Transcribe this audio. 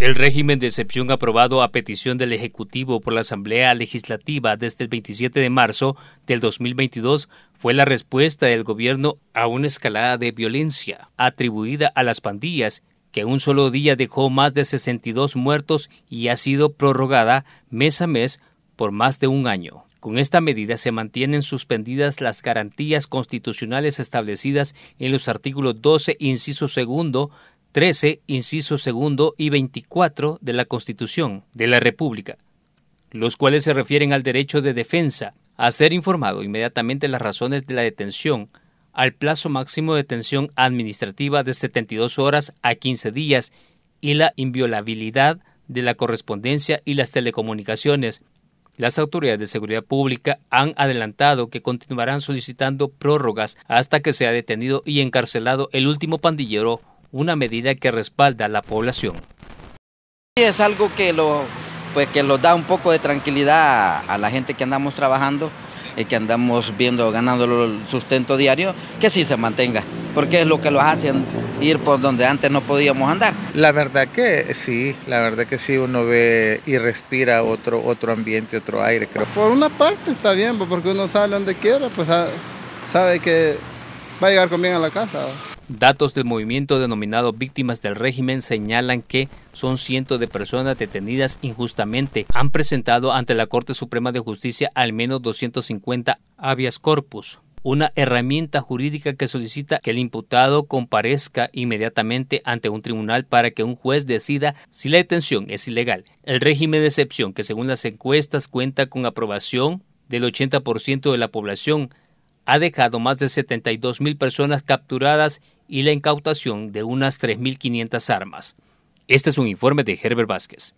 El régimen de excepción aprobado a petición del Ejecutivo por la Asamblea Legislativa desde el 27 de marzo del 2022 fue la respuesta del gobierno a una escalada de violencia atribuida a las pandillas que un solo día dejó más de 62 muertos y ha sido prorrogada mes a mes por más de un año. Con esta medida se mantienen suspendidas las garantías constitucionales establecidas en los artículos 12, inciso segundo, 13, inciso segundo y 24 de la Constitución de la República, los cuales se refieren al derecho de defensa, a ser informado inmediatamente las razones de la detención, al plazo máximo de detención administrativa de 72 horas a 15 días y la inviolabilidad de la correspondencia y las telecomunicaciones, las autoridades de seguridad pública han adelantado que continuarán solicitando prórrogas hasta que sea detenido y encarcelado el último pandillero, una medida que respalda a la población. Es algo que lo pues que nos da un poco de tranquilidad a la gente que andamos trabajando y que andamos viendo ganando el sustento diario, que sí se mantenga, porque es lo que los hacen ir por donde antes no podíamos andar. La verdad que sí, la verdad que sí uno ve y respira otro, otro ambiente, otro aire, creo. Por una parte está bien, pues, porque uno sale donde quiera, pues sabe que va a llegar con bien a la casa. Datos del movimiento denominado Víctimas del Régimen señalan que son cientos de personas detenidas injustamente. Han presentado ante la Corte Suprema de Justicia al menos 250 habeas corpus una herramienta jurídica que solicita que el imputado comparezca inmediatamente ante un tribunal para que un juez decida si la detención es ilegal. El régimen de excepción, que según las encuestas cuenta con aprobación del 80% de la población, ha dejado más de 72 mil personas capturadas y la incautación de unas 3.500 armas. Este es un informe de Herbert Vázquez.